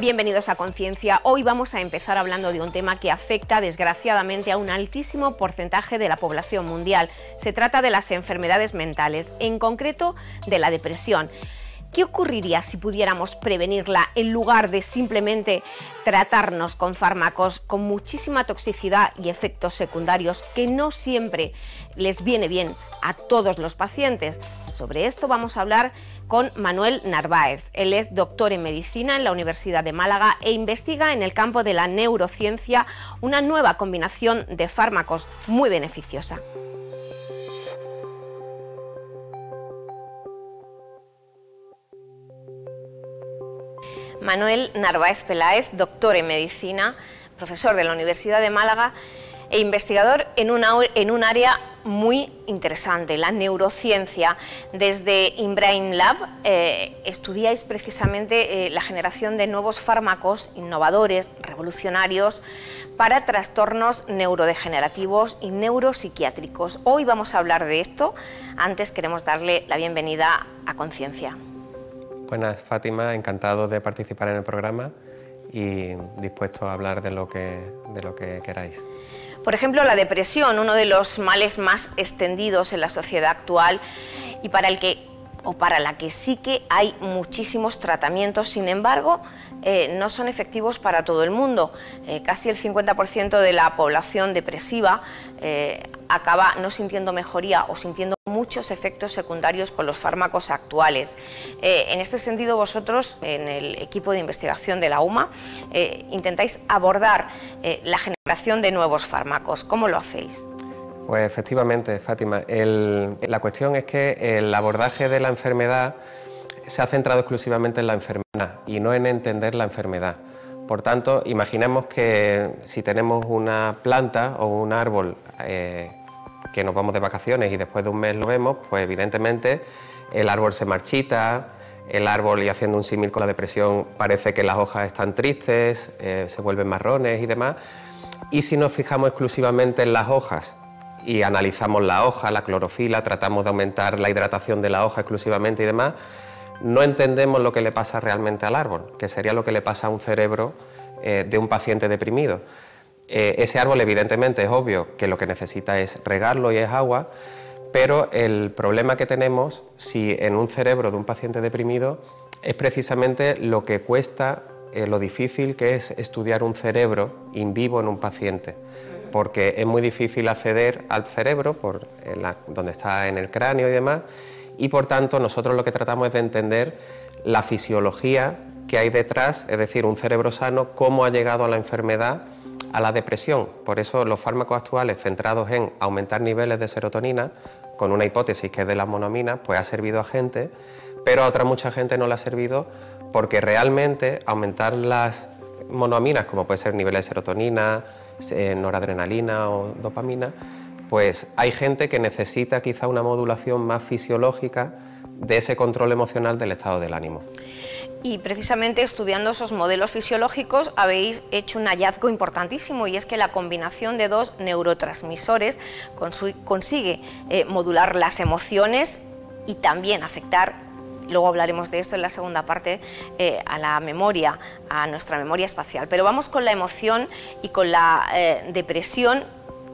Bienvenidos a Conciencia. Hoy vamos a empezar hablando de un tema que afecta desgraciadamente a un altísimo porcentaje de la población mundial. Se trata de las enfermedades mentales, en concreto de la depresión. ¿Qué ocurriría si pudiéramos prevenirla en lugar de simplemente tratarnos con fármacos con muchísima toxicidad y efectos secundarios que no siempre les viene bien a todos los pacientes? Sobre esto vamos a hablar con Manuel Narváez. Él es doctor en medicina en la Universidad de Málaga e investiga en el campo de la neurociencia una nueva combinación de fármacos muy beneficiosa. Manuel Narváez Peláez, doctor en medicina, profesor de la Universidad de Málaga e investigador en, un área muy interesante, la neurociencia. Desde InBrain Lab eh, estudiáis precisamente eh, la generación de nuevos fármacos innovadores, revolucionarios, para trastornos neurodegenerativos y neuropsiquiátricos. Hoy vamos a hablar de esto. Antes queremos darle la bienvenida a Conciencia. Buenas, Fátima, encantado de participar en el programa y dispuesto a hablar de lo que, de lo que queráis. Por ejemplo, la depresión, uno de los males más extendidos en la sociedad actual y para el que o para la que sí que hay muchísimos tratamientos, sin embargo, eh, no son efectivos para todo el mundo. Eh, casi el 50% de la población depresiva eh, acaba no sintiendo mejoría o sintiendo muchos efectos secundarios con los fármacos actuales. en este sentido, vosotros, en el equipo de investigación de la UMA, intentáis abordar la generación de nuevos fármacos. ¿Cómo lo hacéis? Pues efectivamente, Fátima. la cuestión es que el abordaje de la enfermedad se ha centrado exclusivamente en la enfermedad y no en entender la enfermedad. Por tanto, imaginemos que si tenemos una planta o un árbol eh, que nos vamos de vacaciones y después de un mes lo vemos, pues evidentemente el árbol se marchita, el árbol, y haciendo un símil con la depresión, parece que las hojas están tristes, eh, se vuelven marrones y demás. Y si nos fijamos exclusivamente en las hojas y analizamos la hoja, la clorofila, tratamos de aumentar la hidratación de la hoja exclusivamente y demás, no entendemos lo que le pasa realmente al árbol, que sería lo que le pasa a un cerebro eh, de un paciente deprimido. Eh, ese árbol evidentemente es obvio que lo que necesita es regarlo y es agua, pero el problema que tenemos si en un cerebro de un paciente deprimido es precisamente lo que cuesta, eh, lo difícil que es estudiar un cerebro in vivo en un paciente porque es muy difícil acceder al cerebro, donde está en el cráneo y demás, y por tanto nosotros lo que tratamos es de entender la fisiología que hay detrás, es decir, un cerebro sano, cómo ha llegado a la enfermedad, a la depresión. Por eso los fármacos actuales centrados en aumentar niveles de serotonina, con una hipótesis que es de las monaminas, pues ha servido a gente, pero a otra mucha gente no le ha servido porque realmente aumentar las monoaminas, como puede ser niveles de serotonina, eh, noradrenalina o dopamina, pues hay gente que necesita quizá una modulación más fisiológica de ese control emocional del estado del ánimo. Y precisamente estudiando esos modelos fisiológicos habéis hecho un hallazgo importantísimo y es que la combinación de dos neurotransmisores consigue eh, modular las emociones y también afectar luego hablaremos de esto en la segunda parte, eh, a la memoria, a nuestra memoria espacial. Pero vamos con la emoción y con la eh, depresión.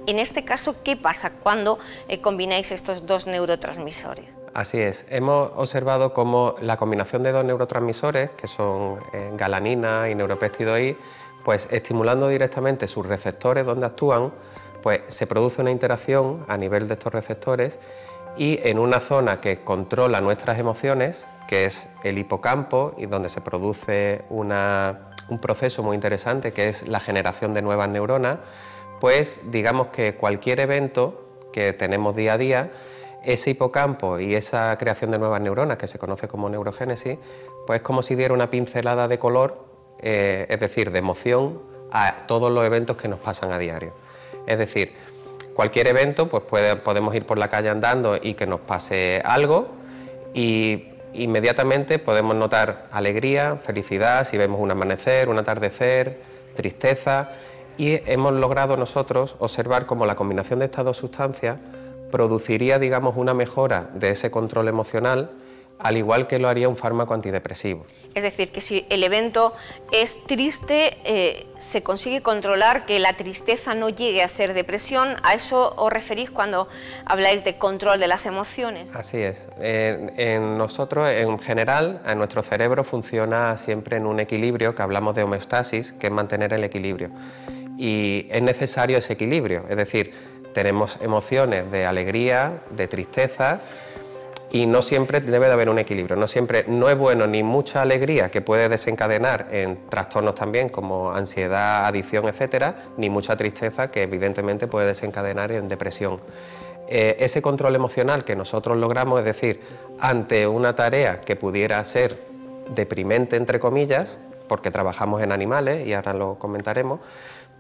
En este caso, ¿qué pasa cuando eh, combináis estos dos neurotransmisores? Así es, hemos observado cómo la combinación de dos neurotransmisores, que son galanina y neuropéptido pues estimulando directamente sus receptores donde actúan, pues se produce una interacción a nivel de estos receptores y en una zona que controla nuestras emociones, que es el hipocampo y donde se produce un proceso muy interesante que es la generación de nuevas neuronas, pues digamos que cualquier evento que tenemos día a día, ese hipocampo y esa creación de nuevas neuronas, que se conoce como neurogénesis, pues es como si diera una pincelada de color, eh, es decir, de emoción, a todos los eventos que nos pasan a diario. Es decir, cualquier evento, pues podemos ir por la calle andando y que nos pase algo y inmediatamente podemos notar alegría, felicidad, si vemos un amanecer, un atardecer, tristeza y hemos logrado nosotros observar cómo la combinación de estas dos sustancias produciría, digamos, una mejora de ese control emocional al igual que lo haría un fármaco antidepresivo. Es decir, que si el evento es triste, eh, se consigue controlar que la tristeza no llegue a ser depresión. ¿A eso os referís cuando habláis de control de las emociones? Así es. en nosotros, en general, a nuestro cerebro funciona siempre en un equilibrio, que hablamos de homeostasis, que es mantener el equilibrio. Y es necesario ese equilibrio, es decir, tenemos emociones de alegría, de tristeza, y no siempre debe de haber un equilibrio. No siempre no es bueno ni mucha alegría que puede desencadenar en trastornos también como ansiedad, adicción, etcétera, ni mucha tristeza que evidentemente puede desencadenar en depresión. Eh, ese control emocional que nosotros logramos, es decir, ante una tarea que pudiera ser deprimente entre comillas, porque trabajamos en animales y ahora lo comentaremos,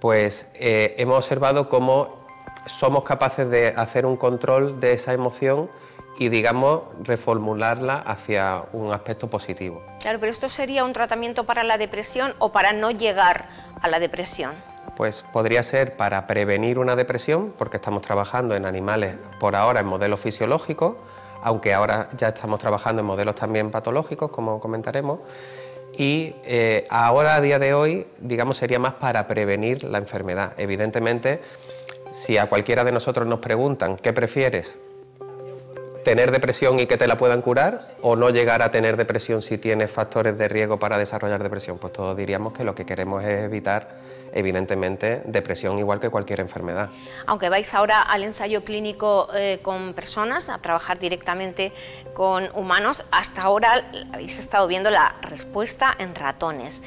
pues eh, hemos observado cómo somos capaces de hacer un control de esa emoción y, digamos, reformularla hacia un aspecto positivo. Claro, pero esto sería un tratamiento para la depresión o para no llegar a la depresión. Pues podría ser para prevenir una depresión, porque estamos trabajando en animales por ahora en modelos fisiológicos, aunque ahora ya estamos trabajando en modelos también patológicos, como comentaremos. Y eh, ahora, a día de hoy, digamos, sería más para prevenir la enfermedad. Evidentemente, si a cualquiera de nosotros nos preguntan, ¿qué prefieres? tener depresión y que te la puedan curar o no llegar a tener depresión si tienes factores de riesgo para desarrollar depresión. Pues todos diríamos que lo que queremos es evitar, evidentemente, depresión igual que cualquier enfermedad. Aunque vais ahora al ensayo clínico eh, con personas, a trabajar directamente con humanos, hasta ahora habéis estado viendo la respuesta en ratones.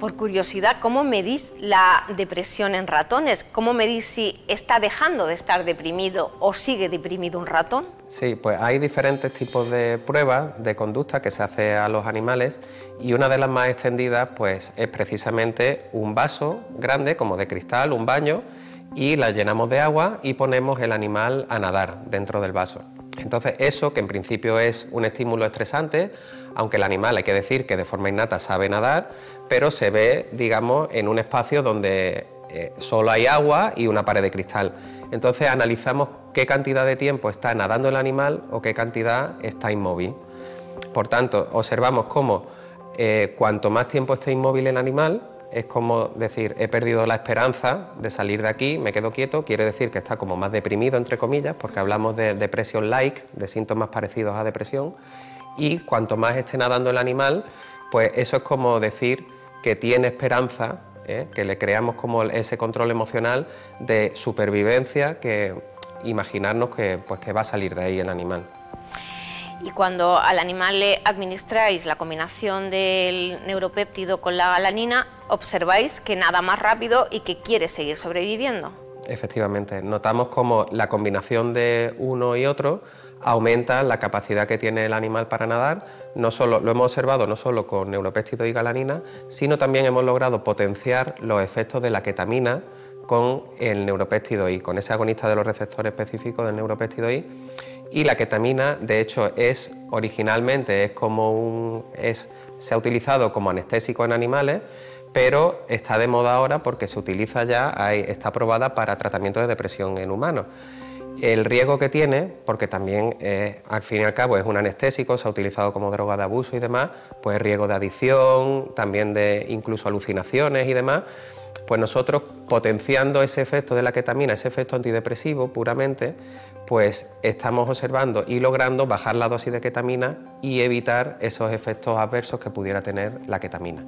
Por curiosidad, ¿cómo medís la depresión en ratones? ¿Cómo medís si está dejando de estar deprimido o sigue deprimido un ratón? Sí, pues hay diferentes tipos de pruebas de conducta que se hace a los animales y una de las más extendidas pues es precisamente un vaso grande como de cristal, un baño y la llenamos de agua y ponemos el animal a nadar dentro del vaso. Entonces eso, que en principio es un estímulo estresante, aunque el animal hay que decir que de forma innata sabe nadar, pero se ve, digamos, en un espacio donde eh, solo hay agua y una pared de cristal. Entonces analizamos qué cantidad de tiempo está nadando el animal o qué cantidad está inmóvil. Por tanto, observamos cómo eh, cuanto más tiempo esté inmóvil el animal, es como decir, he perdido la esperanza de salir de aquí, me quedo quieto, quiere decir que está como más deprimido, entre comillas, porque hablamos de depresión like, de síntomas parecidos a depresión, y cuanto más esté nadando el animal, pues eso es como decir que tiene esperanza, ¿eh? que le creamos como ese control emocional de supervivencia, que imaginarnos que, pues, que va a salir de ahí el animal. Y cuando al animal le administráis la combinación del neuropéptido con la galanina, observáis que nada más rápido y que quiere seguir sobreviviendo. Efectivamente, notamos como la combinación de uno y otro aumenta la capacidad que tiene el animal para nadar. No solo, lo hemos observado no solo con neuropéptido y galanina, sino también hemos logrado potenciar los efectos de la ketamina con el neuropéptido I, con ese agonista de los receptores específicos del neuropéptido I. Y la ketamina, de hecho, es originalmente es como un, es, se ha utilizado como anestésico en animales, pero está de moda ahora porque se utiliza ya, está aprobada para tratamiento de depresión en humanos. El riesgo que tiene, porque también eh, al fin y al cabo es un anestésico, se ha utilizado como droga de abuso y demás, pues riesgo de adicción, también de incluso alucinaciones y demás, pues nosotros potenciando ese efecto de la ketamina, ese efecto antidepresivo puramente, pues estamos observando y logrando bajar la dosis de ketamina y evitar esos efectos adversos que pudiera tener la ketamina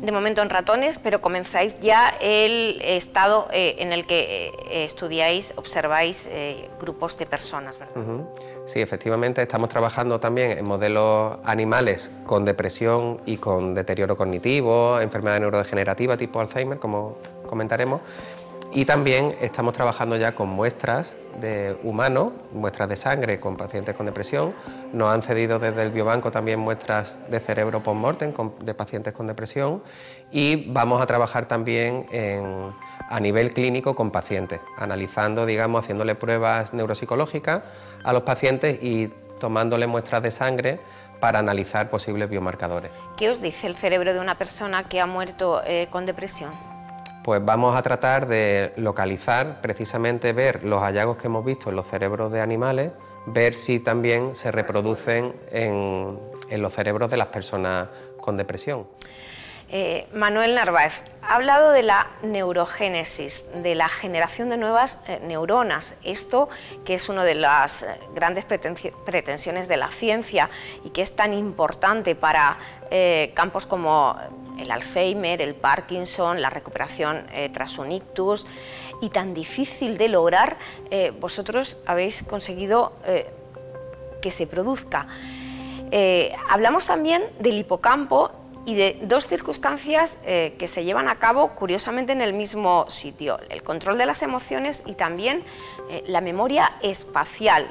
de momento en ratones, pero comenzáis ya el estado eh, en el que eh, estudiáis, observáis eh, grupos de personas. Sí, efectivamente estamos trabajando también en modelos animales con depresión y con deterioro cognitivo, enfermedad neurodegenerativa tipo Alzheimer, como comentaremos, y también estamos trabajando ya con muestras de humanos, muestras de sangre con pacientes con depresión. Nos han cedido desde el biobanco también muestras de cerebro post-mortem de pacientes con depresión y vamos a trabajar también a nivel clínico con pacientes, analizando, digamos, haciéndole pruebas neuropsicológicas a los pacientes y tomándole muestras de sangre para analizar posibles biomarcadores. ¿Qué os dice el cerebro de una persona que ha muerto eh, con depresión? Pues vamos a tratar de localizar, precisamente ver los hallazgos que hemos visto en los cerebros de animales ver si también se reproducen en, los cerebros de las personas con depresión. Eh, Manuel Narváez, ha hablado de la neurogénesis, de la generación de nuevas eh, neuronas, esto que es una de las eh, grandes pretensiones de la ciencia y que es tan importante para campos como el Alzheimer, el Parkinson, la recuperación tras un ictus y tan difícil de lograr, vosotros habéis conseguido que se produzca. hablamos también del hipocampo y de dos circunstancias eh, que se llevan a cabo curiosamente en el mismo sitio, el control de las emociones y también eh, la memoria espacial.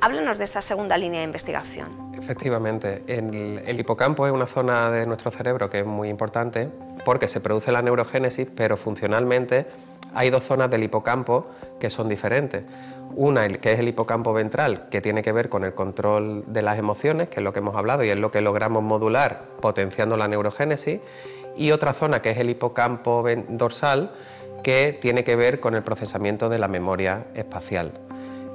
Háblanos de esta segunda línea de investigación. Efectivamente, el, el hipocampo es una zona de nuestro cerebro que es muy importante porque se produce la neurogénesis, pero funcionalmente hay dos zonas del hipocampo que son diferentes. Una que es el hipocampo ventral, que tiene que ver con el control de las emociones, que es lo que hemos hablado y es lo que logramos modular potenciando la neurogénesis, y otra zona que es el hipocampo dorsal, que tiene que ver con el procesamiento de la memoria espacial.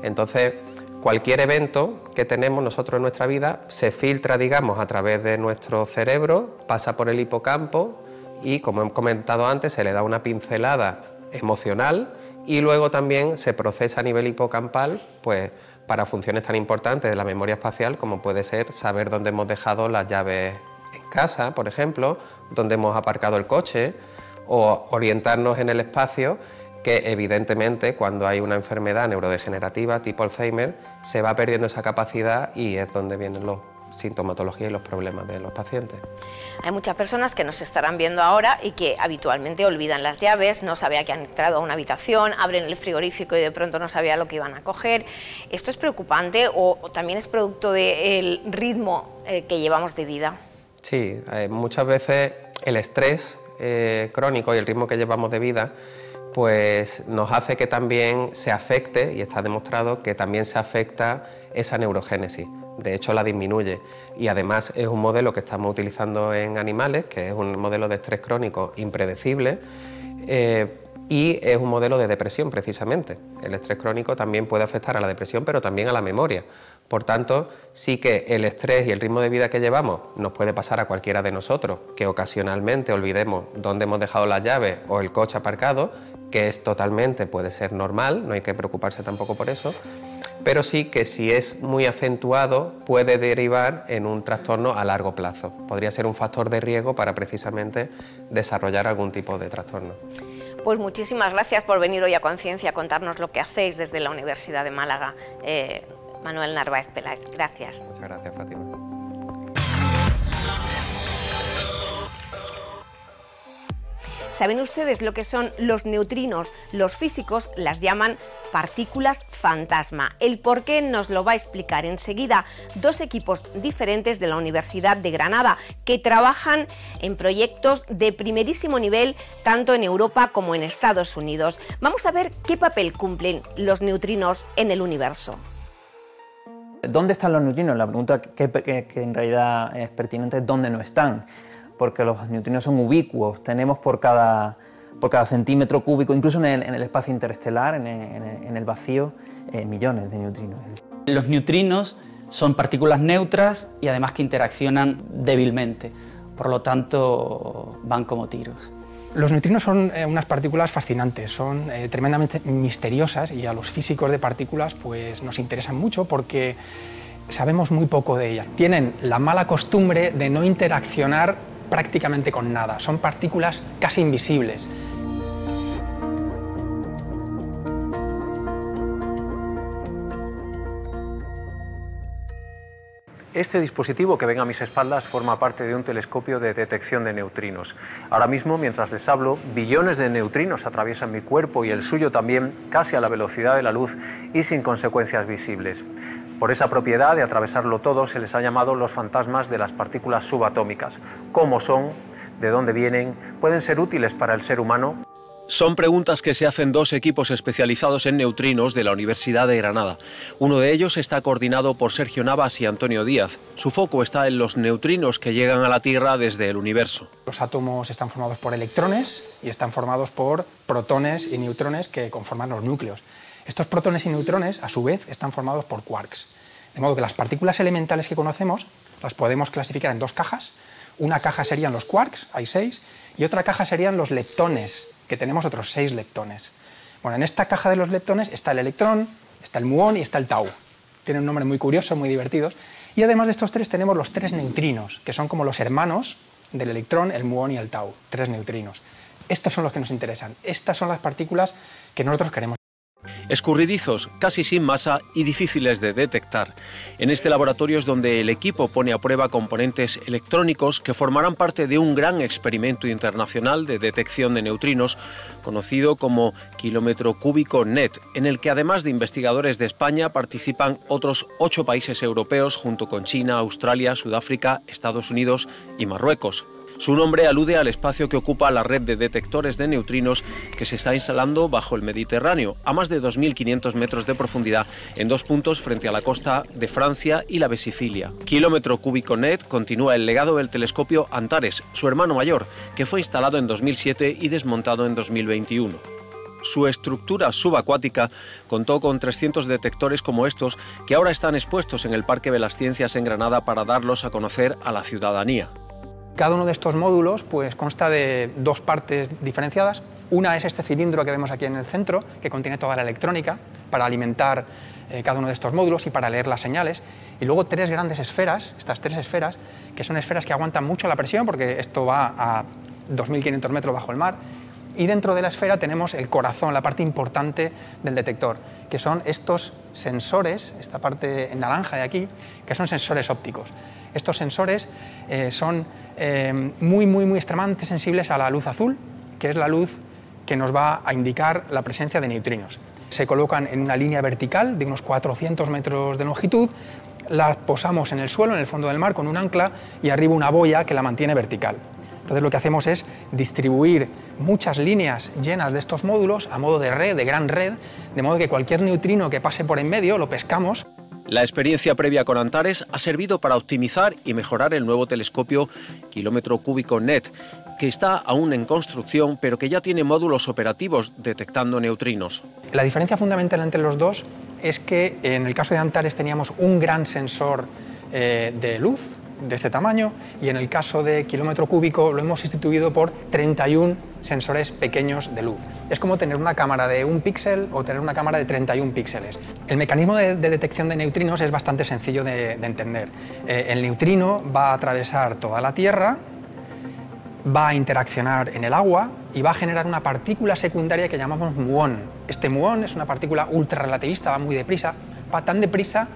Entonces, cualquier evento que tenemos nosotros en nuestra vida se filtra, digamos, a través de nuestro cerebro, pasa por el hipocampo y, como hemos comentado antes, se le da una pincelada emocional y luego también se procesa a nivel hipocampal pues, para funciones tan importantes de la memoria espacial como puede ser saber dónde hemos dejado las llaves en casa, por ejemplo, dónde hemos aparcado el coche o orientarnos en el espacio que evidentemente cuando hay una enfermedad neurodegenerativa tipo Alzheimer se va perdiendo esa capacidad y es donde vienen los sintomatología y los problemas de los pacientes. Hay muchas personas que nos estarán viendo ahora y que habitualmente olvidan las llaves, no sabía que han entrado a una habitación, abren el frigorífico y de pronto no sabía lo que iban a coger. ¿Esto es preocupante o, también es producto del ritmo eh, que llevamos de vida? Sí, eh, muchas veces el estrés eh, crónico y el ritmo que llevamos de vida pues nos hace que también se afecte, y está demostrado que también se afecta esa neurogénesis de hecho la disminuye y además es un modelo que estamos utilizando en animales, que es un modelo de estrés crónico impredecible eh, y es un modelo de depresión precisamente. El estrés crónico también puede afectar a la depresión pero también a la memoria. Por tanto, sí que el estrés y el ritmo de vida que llevamos nos puede pasar a cualquiera de nosotros, que ocasionalmente olvidemos dónde hemos dejado las llaves o el coche aparcado, que es totalmente, puede ser normal, no hay que preocuparse tampoco por eso, pero sí que si es muy acentuado puede derivar en un trastorno a largo plazo. Podría ser un factor de riesgo para precisamente desarrollar algún tipo de trastorno. Pues muchísimas gracias por venir hoy a Conciencia a contarnos lo que hacéis desde la Universidad de Málaga. Eh, Manuel Narváez Peláez, gracias. Muchas gracias, Fátima. ¿Saben ustedes lo que son los neutrinos? Los físicos las llaman partículas fantasma. El por qué nos lo va a explicar enseguida dos equipos diferentes de la Universidad de Granada que trabajan en proyectos de primerísimo nivel tanto en Europa como en Estados Unidos. Vamos a ver qué papel cumplen los neutrinos en el universo. ¿Dónde están los neutrinos? La pregunta que, que en realidad es pertinente es dónde no están porque los neutrinos son ubicuos, tenemos por cada, por cada centímetro cúbico, incluso en el, espacio interestelar, en el, vacío, eh, millones de neutrinos. Los neutrinos son partículas neutras y además que interaccionan débilmente, por lo tanto van como tiros. Los neutrinos son eh, unas partículas fascinantes, son eh, tremendamente misteriosas y a los físicos de partículas pues, nos interesan mucho porque sabemos muy poco de ellas. Tienen la mala costumbre de no interaccionar prácticamente con nada, son partículas casi invisibles. Este dispositivo que ven a mis espaldas forma parte de un telescopio de detección de neutrinos. Ahora mismo, mientras les hablo, billones de neutrinos atraviesan mi cuerpo y el suyo también, casi a la velocidad de la luz y sin consecuencias visibles. Por esa propiedad de atravesarlo todo se les ha llamado los fantasmas de las partículas subatómicas. ¿Cómo son? ¿De dónde vienen? ¿Pueden ser útiles para el ser humano? Son preguntas que se hacen dos equipos especializados en neutrinos de la Universidad de Granada. Uno de ellos está coordinado por Sergio Navas y Antonio Díaz. Su foco está en los neutrinos que llegan a la Tierra desde el universo. Los átomos están formados por electrones y están formados por protones y neutrones que conforman los núcleos. Estos protones y neutrones, a su vez, están formados por quarks. De modo que las partículas elementales que conocemos las podemos clasificar en dos cajas. Una caja serían los quarks, hay seis, y otra caja serían los leptones, que tenemos otros seis leptones. Bueno, en esta caja de los leptones está el electrón, está el muón y está el tau. Tienen un nombre muy curioso, muy divertidos. Y además de estos tres tenemos los tres neutrinos, que son como los hermanos del electrón, el muón y el tau, tres neutrinos. Estos son los que nos interesan. Estas son las partículas que nosotros queremos escurridizos, casi sin masa y difíciles de detectar. En este laboratorio es donde el equipo pone a prueba componentes electrónicos que formarán parte de un gran experimento internacional de detección de neutrinos conocido como Kilómetro Cúbico NET, en el que además de investigadores de España participan otros ocho países europeos junto con China, Australia, Sudáfrica, Estados Unidos y Marruecos. Su nombre alude al espacio que ocupa la red de detectores de neutrinos que se está instalando bajo el Mediterráneo, a más de 2.500 metros de profundidad, en dos puntos frente a la costa de Francia y la Vesicilia. Kilómetro cúbico net continúa el legado del telescopio Antares, su hermano mayor, que fue instalado en 2007 y desmontado en 2021. Su estructura subacuática contó con 300 detectores como estos que ahora están expuestos en el Parque de las Ciencias en Granada para darlos a conocer a la ciudadanía. Cada uno de estos módulos pues, consta de dos partes diferenciadas. Una es este cilindro que vemos aquí en el centro, que contiene toda la electrónica para alimentar eh, cada uno de estos módulos y para leer las señales. Y luego tres grandes esferas, estas tres esferas, que son esferas que aguantan mucho la presión, porque esto va a 2.500 metros bajo el mar. Y dentro de la esfera tenemos el corazón, la parte importante del detector, que son estos sensores, esta parte en naranja de aquí, que son sensores ópticos. Estos sensores eh, son eh, muy, muy, muy extremadamente sensibles a la luz azul, que es la luz que nos va a indicar la presencia de neutrinos. Se colocan en una línea vertical de unos 400 metros de longitud, las posamos en el suelo, en el fondo del mar, con un ancla y arriba una boya que la mantiene vertical. Entonces lo que hacemos es distribuir muchas líneas llenas de estos módulos a modo de red, de gran red, de modo que cualquier neutrino que pase por en medio lo pescamos la experiencia previa con Antares ha servido para optimizar y mejorar el nuevo telescopio Kilómetro Cúbico NET, que está aún en construcción, pero que ya tiene módulos operativos detectando neutrinos. La diferencia fundamental entre los dos es que en el caso de Antares teníamos un gran sensor eh, de luz, de este tamaño y en el caso de kilómetro cúbico lo hemos instituido por 31 sensores pequeños de luz. Es como tener una cámara de un píxel o tener una cámara de 31 píxeles. El mecanismo de, detección de neutrinos es bastante sencillo de, entender. Eh, el neutrino va a atravesar toda la Tierra, va a interaccionar en el agua y va a generar una partícula secundaria que llamamos muón. Este muón es una partícula ultra relativista, va muy deprisa, va tan deprisa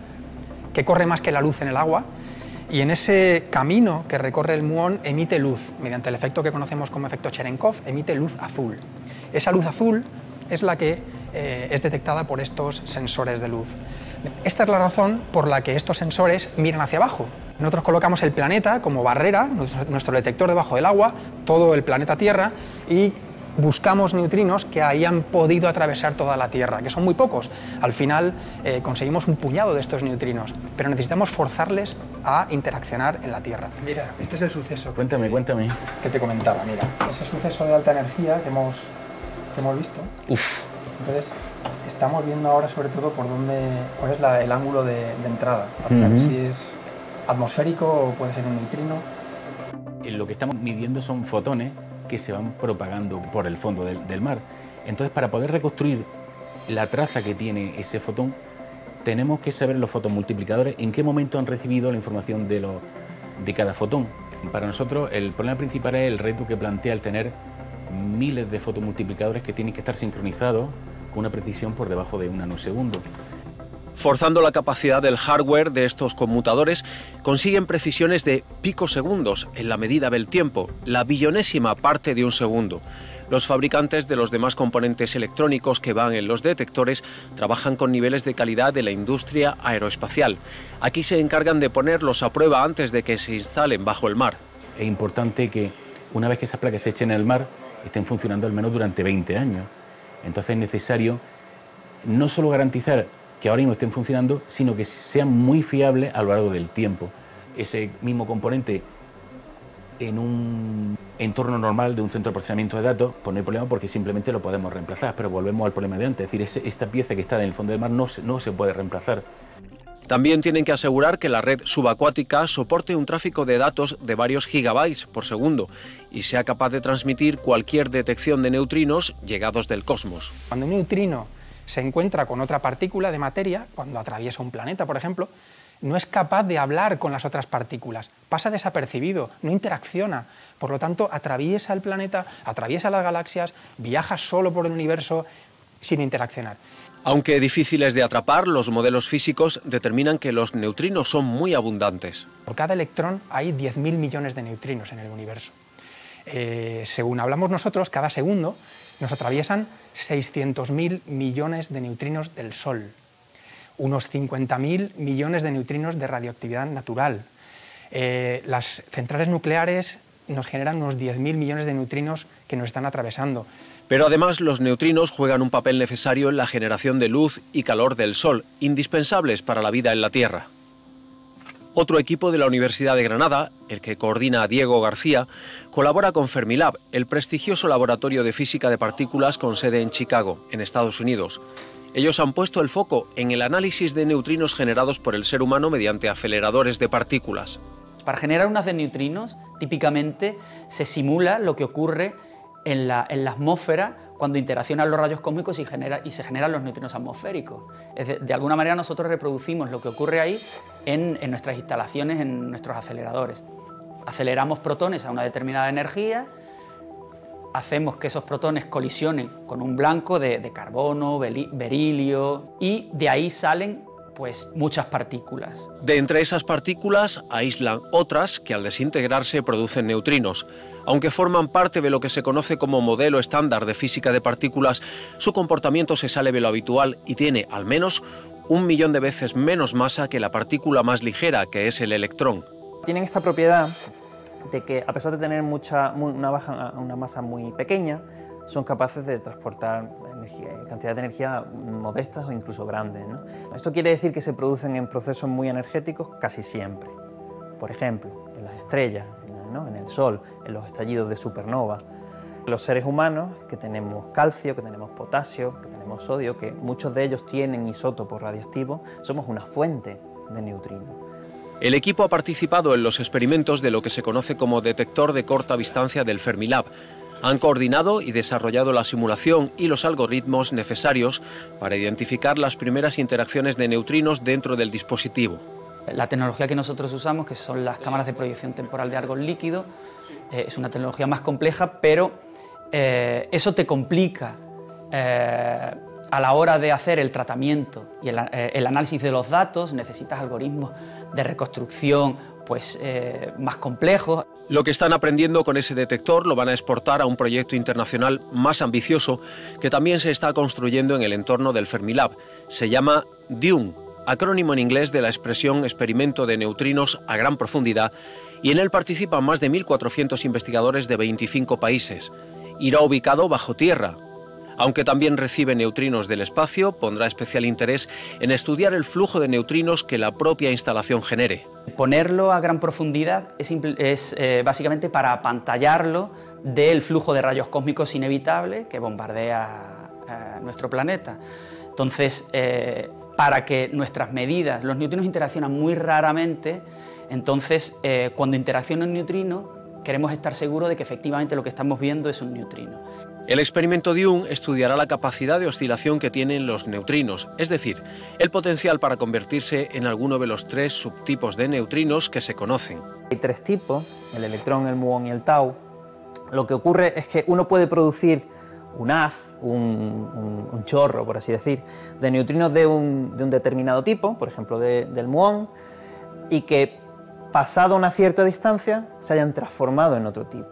que corre más que la luz en el agua y en ese camino que recorre el muón emite luz, mediante el efecto que conocemos como efecto Cherenkov, emite luz azul. Esa luz azul es la que eh, es detectada por estos sensores de luz. Esta es la razón por la que estos sensores miran hacia abajo. Nosotros colocamos el planeta como barrera, nuestro detector debajo del agua, todo el planeta Tierra, y buscamos neutrinos que hayan podido atravesar toda la Tierra, que son muy pocos. Al final eh, conseguimos un puñado de estos neutrinos, pero necesitamos forzarles a interaccionar en la Tierra. Mira, este es el suceso. Cuéntame, cuéntame. Que te comentaba, mira. Ese suceso de alta energía que hemos, hemos visto. Uf. Entonces, estamos viendo ahora sobre todo por dónde, cuál es el ángulo de, entrada, para saber si es atmosférico o puede ser un neutrino. Lo que estamos midiendo son fotones que se van propagando por el fondo del, mar. Entonces, para poder reconstruir la traza que tiene ese fotón, tenemos que saber los fotomultiplicadores en qué momento han recibido la información de, lo, de cada fotón. Para nosotros el problema principal es el reto que plantea el tener miles de fotomultiplicadores que tienen que estar sincronizados con una precisión por debajo de un nanosegundo. Forzando la capacidad del hardware de estos conmutadores, consiguen precisiones de picosegundos en la medida del tiempo, la billonésima parte de un segundo. Los fabricantes de los demás componentes electrónicos que van en los detectores trabajan con niveles de calidad de la industria aeroespacial. Aquí se encargan de ponerlos a prueba antes de que se instalen bajo el mar. Es importante que una vez que esas placas se echen en el mar, estén funcionando al menos durante 20 años. Entonces es necesario no solo garantizar que ahora mismo estén funcionando, sino que sean muy fiables a lo largo del tiempo. Ese mismo componente en un entorno normal de un centro de procesamiento de datos, pues no hay problema porque simplemente lo podemos reemplazar. Pero volvemos al problema de antes, es decir, esta pieza que está en el fondo del mar no no se puede reemplazar. También tienen que asegurar que la red subacuática soporte un tráfico de datos de varios gigabytes por segundo y sea capaz de transmitir cualquier detección de neutrinos llegados del cosmos. Cuando un neutrino se encuentra con otra partícula de materia, cuando atraviesa un planeta, por ejemplo, no es capaz de hablar con las otras partículas, pasa desapercibido, no interacciona, por lo tanto atraviesa el planeta, atraviesa las galaxias, viaja solo por el universo sin interaccionar. Aunque difíciles de atrapar, los modelos físicos determinan que los neutrinos son muy abundantes. Por cada electrón hay 10.000 millones de neutrinos en el universo. Eh, según hablamos nosotros, cada segundo nos atraviesan 600.000 millones de neutrinos del Sol, unos 50.000 millones de neutrinos de radioactividad natural. Eh, las centrales nucleares nos generan unos 10.000 millones de neutrinos que nos están atravesando. Pero además los neutrinos juegan un papel necesario en la generación de luz y calor del Sol, indispensables para la vida en la Tierra. Otro equipo de la Universidad de Granada, el que coordina Diego García, colabora con Fermilab, el prestigioso laboratorio de física de partículas con sede en Chicago, en Estados Unidos. Ellos han puesto el foco en el análisis de neutrinos generados por el ser humano mediante aceleradores de partículas. Para generar unas de neutrinos, típicamente se simula lo que ocurre en la, atmósfera cuando interaccionan los rayos cósmicos y, se generan los neutrinos atmosféricos. de, alguna manera nosotros reproducimos lo que ocurre ahí en, nuestras instalaciones, en nuestros aceleradores. Aceleramos protones a una determinada energía, hacemos que esos protones colisionen con un blanco de, de carbono, berilio, y de ahí salen pues muchas partículas. De entre esas partículas aíslan otras que al desintegrarse producen neutrinos. Aunque forman parte de lo que se conoce como modelo estándar de física de partículas, su comportamiento se sale de lo habitual y tiene al menos un millón de veces menos masa que la partícula más ligera, que es el electrón. Tienen esta propiedad de que, a pesar de tener mucha, una, baja, una masa muy pequeña, son capaces de transportar cantidades de energía modestas o incluso grandes. Esto quiere decir que se producen en procesos muy energéticos casi siempre. Por ejemplo, en las estrellas, en el Sol, en los estallidos de supernova. Los seres humanos, que tenemos calcio, que tenemos potasio, que tenemos sodio, que muchos de ellos tienen isótopos radiactivos, somos una fuente de neutrinos. El equipo ha participado en los experimentos de lo que se conoce como detector de corta distancia del Fermilab, han coordinado y desarrollado la simulación y los algoritmos necesarios para identificar las primeras interacciones de neutrinos dentro del dispositivo. La tecnología que nosotros usamos, que son las cámaras de proyección temporal de argón líquido, eh, es una tecnología más compleja, pero eh, eso te complica eh, a la hora de hacer el tratamiento y el, el, análisis de los datos, necesitas algoritmos de reconstrucción pues, más complejos. Lo que están aprendiendo con ese detector lo van a exportar a un proyecto internacional más ambicioso que también se está construyendo en el entorno del Fermilab. Se llama DUNE, acrónimo en inglés de la expresión experimento de neutrinos a gran profundidad, y en él participan más de 1.400 investigadores de 25 países. Irá ubicado bajo tierra, aunque también recibe neutrinos del espacio, pondrá especial interés en estudiar el flujo de neutrinos que la propia instalación genere. Ponerlo a gran profundidad es, eh, básicamente para apantallarlo del flujo de rayos cósmicos inevitable que bombardea eh, nuestro planeta. Entonces, eh, para que nuestras medidas, los neutrinos interaccionan muy raramente, entonces cuando interacciona un neutrino queremos estar seguros de que efectivamente lo que estamos viendo es un neutrino. El experimento Dune estudiará la capacidad de oscilación que tienen los neutrinos, es decir, el potencial para convertirse en alguno de los tres subtipos de neutrinos que se conocen. Hay tres tipos, el electrón, el muón y el tau. Lo que ocurre es que uno puede producir un haz, un, chorro, por así decir, de neutrinos de un, determinado tipo, por ejemplo del muón, y que pasado una cierta distancia se hayan transformado en otro tipo.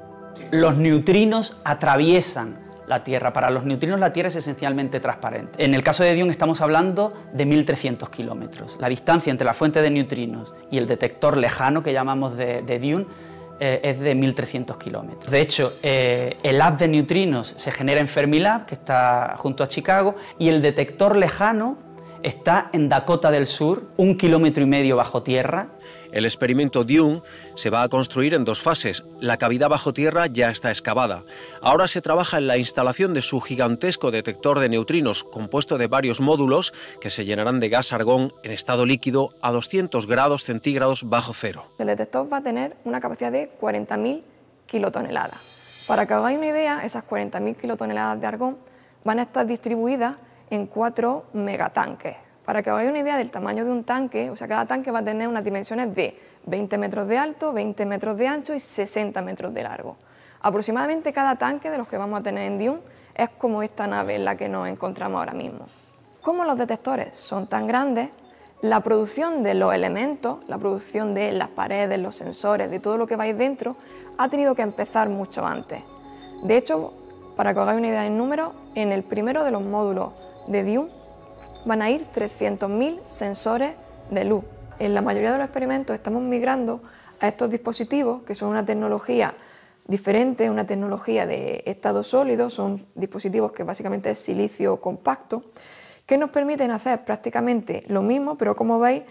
Los neutrinos atraviesan la Tierra. Para los neutrinos la Tierra es esencialmente transparente. En el caso de Dion estamos hablando de 1.300 kilómetros. La distancia entre la fuente de neutrinos y el detector lejano que llamamos de, de eh, es de 1.300 kilómetros. De hecho, eh, el haz de neutrinos se genera en Fermilab, que está junto a Chicago, y el detector lejano está en Dakota del Sur, un kilómetro y medio bajo tierra. El experimento Dune se va a construir en dos fases. La cavidad bajo tierra ya está excavada. Ahora se trabaja en la instalación de su gigantesco detector de neutrinos, compuesto de varios módulos que se llenarán de gas argón en estado líquido a 200 grados centígrados bajo cero. El detector va a tener una capacidad de 40.000 kilotoneladas. Para que hagáis una idea, esas 40.000 kilotoneladas de argón van a estar distribuidas en cuatro megatanques. Para que os hagáis una idea del tamaño de un tanque, o sea, cada tanque va a tener unas dimensiones de 20 metros de alto, 20 metros de ancho y 60 metros de largo. Aproximadamente cada tanque de los que vamos a tener en Dune es como esta nave en la que nos encontramos ahora mismo. Como los detectores son tan grandes, la producción de los elementos, la producción de las paredes, los sensores, de todo lo que vais dentro, ha tenido que empezar mucho antes. De hecho, para que os hagáis una idea en número, en el primero de los módulos de Dune van a ir 300.000 sensores de luz. En la mayoría de los experimentos estamos migrando a estos dispositivos, que son una tecnología diferente, una tecnología de estado sólido, son dispositivos que básicamente es silicio compacto, que nos permiten hacer prácticamente lo mismo, pero como veis,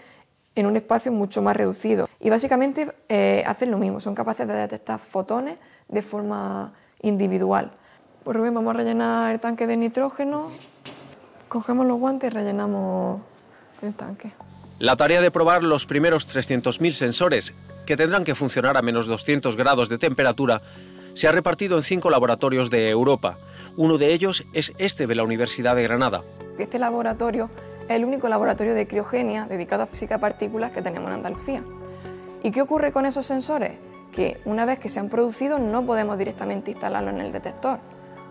en un espacio mucho más reducido. Y básicamente eh, hacen lo mismo, son capaces de detectar fotones de forma individual. Pues Rubén, vamos a rellenar el tanque de nitrógeno. Cogemos los guantes y rellenamos el tanque. La tarea de probar los primeros 300.000 sensores, que tendrán que funcionar a menos 200 grados de temperatura, se ha repartido en cinco laboratorios de Europa. Uno de ellos es este de la Universidad de Granada. Este laboratorio es el único laboratorio de criogenia dedicado a física de partículas que tenemos en Andalucía. ¿Y qué ocurre con esos sensores? Que una vez que se han producido no podemos directamente instalarlos en el detector.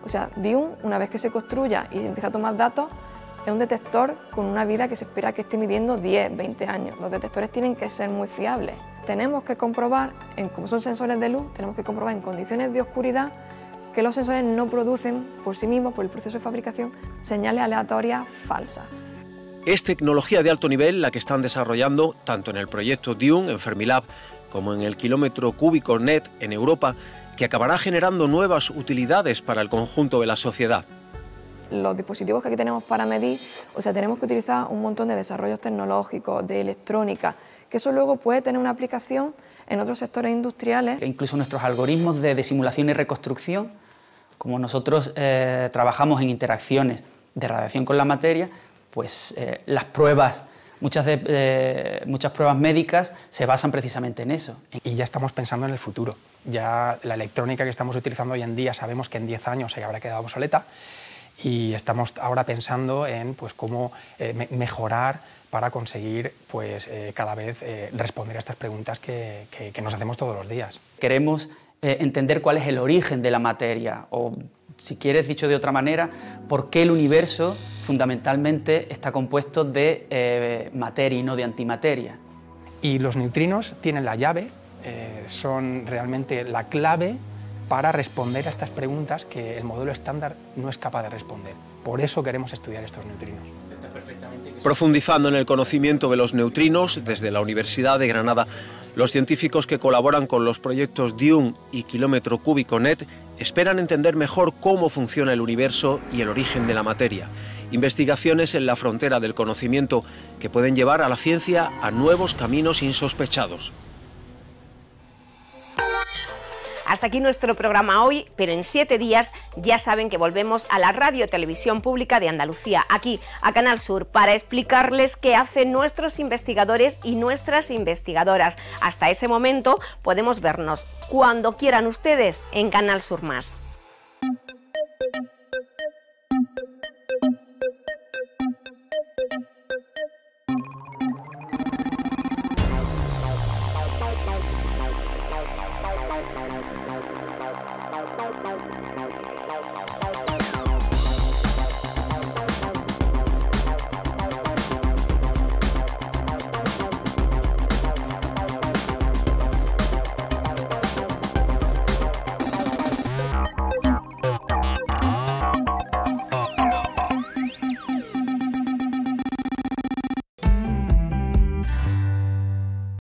O sea, DIUM, una vez que se construya y empieza a tomar datos, es un detector con una vida que se espera que esté midiendo 10, 20 años. Los detectores tienen que ser muy fiables. Tenemos que comprobar, en, como son sensores de luz, tenemos que comprobar en condiciones de oscuridad que los sensores no producen por sí mismos, por el proceso de fabricación, señales aleatorias falsas. Es tecnología de alto nivel la que están desarrollando tanto en el proyecto Dune en Fermilab como en el kilómetro cúbico NET en Europa, que acabará generando nuevas utilidades para el conjunto de la sociedad los dispositivos que aquí tenemos para medir, o sea, tenemos que utilizar un montón de desarrollos tecnológicos, de electrónica, que eso luego puede tener una aplicación en otros sectores industriales. incluso nuestros algoritmos de, simulación y reconstrucción, como nosotros eh, trabajamos en interacciones de radiación con la materia, pues eh, las pruebas muchas, de, muchas pruebas médicas se basan precisamente en eso. Y ya estamos pensando en el futuro. Ya la electrónica que estamos utilizando hoy en día sabemos que en 10 años se habrá quedado obsoleta y estamos ahora pensando en pues, cómo eh, mejorar para conseguir pues, eh, cada vez eh, responder a estas preguntas que, que, nos hacemos todos los días. Queremos entender cuál es el origen de la materia o, si quieres dicho de otra manera, por qué el universo fundamentalmente está compuesto de materia y no de antimateria. Y los neutrinos tienen la llave, son realmente la clave para responder a estas preguntas que el modelo estándar no es capaz de responder. Por eso queremos estudiar estos neutrinos. Profundizando en el conocimiento de los neutrinos desde la Universidad de Granada, los científicos que colaboran con los proyectos Dune y Kilómetro Cúbico Net esperan entender mejor cómo funciona el universo y el origen de la materia. Investigaciones en la frontera del conocimiento que pueden llevar a la ciencia a nuevos caminos insospechados. Hasta aquí nuestro programa hoy, pero en siete días ya saben que volvemos a la Radio Televisión Pública de Andalucía, aquí a Canal Sur, para explicarles qué hacen nuestros investigadores y nuestras investigadoras. Hasta ese momento podemos vernos cuando quieran ustedes en Canal Sur Más.